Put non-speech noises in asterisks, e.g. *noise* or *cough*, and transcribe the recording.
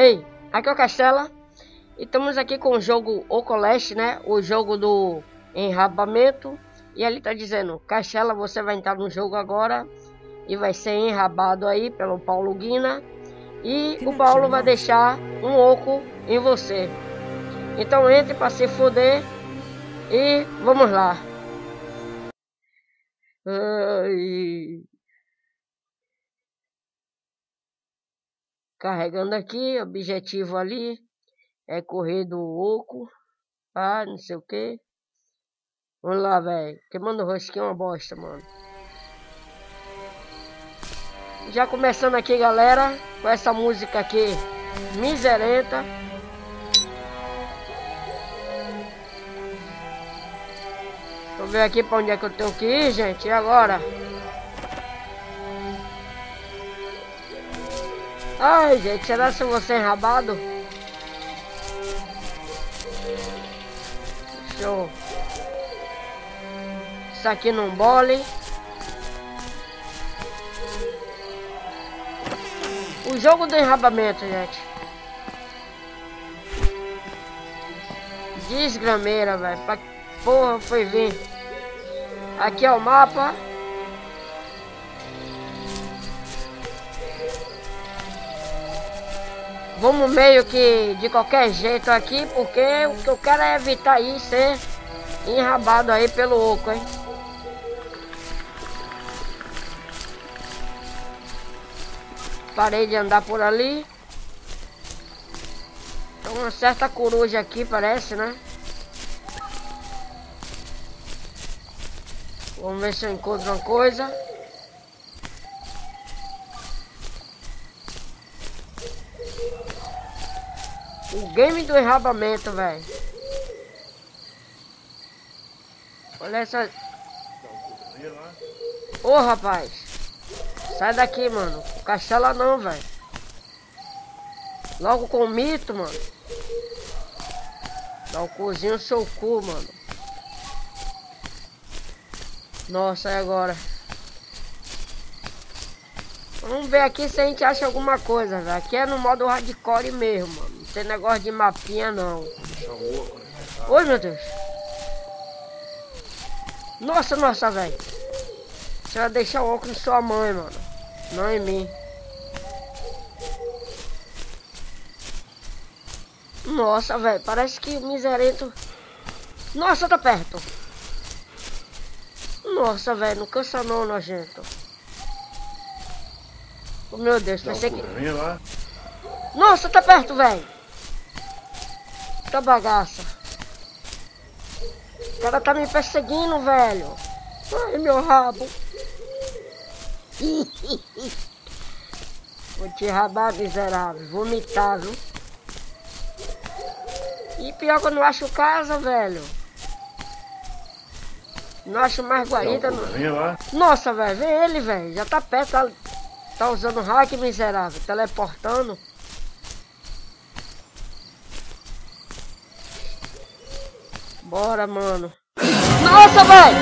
Ei, aqui é o Castela. E estamos aqui com o jogo Ocoleste, né? O jogo do enrabamento. E ele tá dizendo, Castela, você vai entrar no jogo agora. E vai ser enrabado aí pelo Paulo Guina. E o Paulo vai deixar um oco em você. Então entre para se fuder. E vamos lá. Ai. Carregando aqui, objetivo ali é correr do oco. Ah, não sei o que. Vamos lá, velho. Queimando rosquinha é uma bosta, mano. Já começando aqui, galera, com essa música aqui, miserenta. Eu ver aqui pra onde é que eu tenho que ir, gente. E agora? Ai, gente, será que eu vou ser enrabado? Show. Isso aqui num bole. O jogo do enrabamento, gente. Desgrameira, velho. Pra porra foi vir. Aqui é o mapa. Vamos meio que de qualquer jeito aqui, porque o que eu quero é evitar aí ser enrabado aí pelo oco, hein? Parei de andar por ali. Tem uma certa coruja aqui, parece, né? Vamos ver se eu encontro uma coisa. O game do enrabamento, velho. Olha essa. Ô, oh, rapaz. Sai daqui, mano. Castela não, velho. Logo com o mito, mano. Dá o cozinho no seu cu, mano. Nossa, e agora? Vamos ver aqui se a gente acha alguma coisa, velho. Aqui é no modo hardcore mesmo, mano. Tem negócio de mapinha, não. Oi, meu Deus. Nossa, nossa, velho. Você vai deixar o óculos em sua mãe, mano. Não em mim. Nossa, velho. Parece que o miserento... Nossa, tá perto. Nossa, velho. Não cansa não, nojento. Oh, meu Deus, pensei que... Nossa, tá perto, velho. Tá bagaça. O cara tá me perseguindo, velho. Ai, meu rabo. *laughs* Vou te rabar, miserável. Vomitar, viu? E pior que eu não acho casa, velho. Não acho mais guarida. Não. Nossa, velho. Vem ele, velho. Já tá perto. Tá, tá usando hack, miserável. Teleportando. Bora, mano. Nossa, velho!